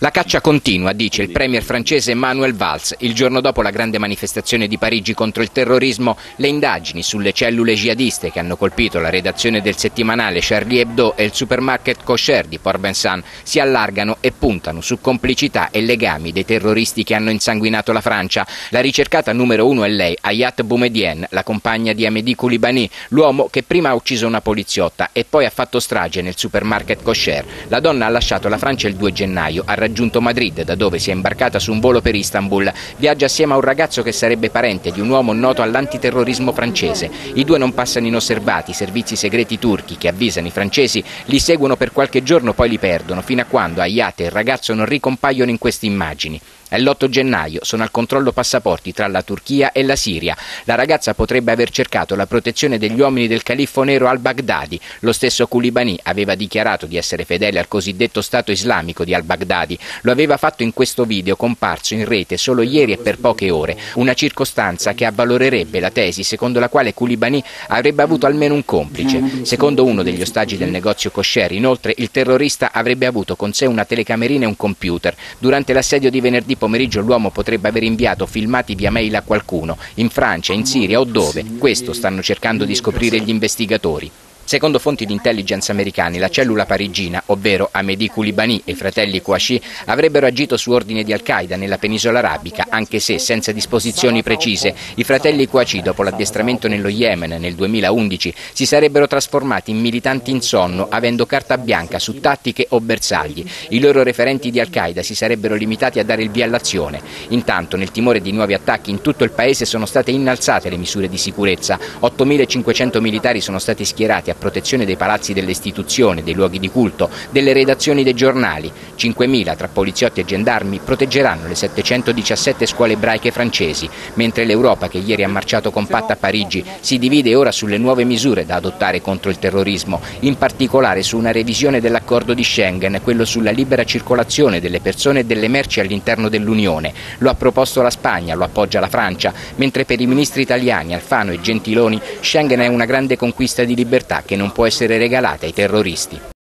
La caccia continua, dice il premier francese Manuel Valls. Il giorno dopo la grande manifestazione di Parigi contro il terrorismo, le indagini sulle cellule jihadiste che hanno colpito la redazione del settimanale Charlie Hebdo e il supermarket kosher di Port-Vincent si allargano e puntano su complicità e legami dei terroristi che hanno insanguinato la Francia. La ricercata numero uno è lei, Ayat Boumediene, la compagna di Amédi Koulibaly, l'uomo che prima ha ucciso una poliziotta e poi ha fatto strage nel supermarket kosher. La donna ha lasciato la Francia il 2 gennaio, ha raggiunto Madrid, da dove si è imbarcata su un volo per Istanbul. Viaggia assieme a un ragazzo che sarebbe parente di un uomo noto all'antiterrorismo francese. I due non passano inosservati, i servizi segreti turchi che avvisano i francesi li seguono per qualche giorno, poi li perdono, fino a quando Ayate e il ragazzo non ricompaiono in queste immagini. È l'8 gennaio, sono al controllo passaporti tra la Turchia e la Siria. La ragazza potrebbe aver cercato la protezione degli uomini del califfo nero al-Baghdadi. Lo stesso Koulibaly aveva dichiarato di essere fedele al cosiddetto Stato islamico di al-Baghdadi. Lo aveva fatto in questo video comparso in rete solo ieri e per poche ore, una circostanza che avvalorerebbe la tesi secondo la quale Koulibaly avrebbe avuto almeno un complice. Secondo uno degli ostaggi del negozio kosher, inoltre, il terrorista avrebbe avuto con sé una telecamerina e un computer. Durante l'assedio di venerdì pomeriggio l'uomo potrebbe aver inviato filmati via mail a qualcuno, in Francia, in Siria o dove. Questo stanno cercando di scoprire gli investigatori. Secondo fonti di intelligence americani, la cellula parigina, ovvero Amédi Koulibaly e i fratelli Kouachi, avrebbero agito su ordine di Al-Qaeda nella penisola arabica, anche se senza disposizioni precise. I fratelli Kouachi, dopo l'addestramento nello Yemen nel 2011, si sarebbero trasformati in militanti in sonno, avendo carta bianca su tattiche o bersagli. I loro referenti di Al-Qaeda si sarebbero limitati a dare il via all'azione. Intanto, nel timore di nuovi attacchi in tutto il paese sono state innalzate le misure di sicurezza. 8.500 militari sono stati schierati a protezione dei palazzi delle istituzioni, dei luoghi di culto, delle redazioni dei giornali. 5.000 tra poliziotti e gendarmi proteggeranno le 717 scuole ebraiche francesi, mentre l'Europa, che ieri ha marciato compatta a Parigi, si divide ora sulle nuove misure da adottare contro il terrorismo, in particolare su una revisione dell'accordo di Schengen, quello sulla libera circolazione delle persone e delle merci all'interno dell'Unione. Lo ha proposto la Spagna, lo appoggia la Francia, mentre per i ministri italiani Alfano e Gentiloni Schengen è una grande conquista di libertà che non può essere regalata ai terroristi.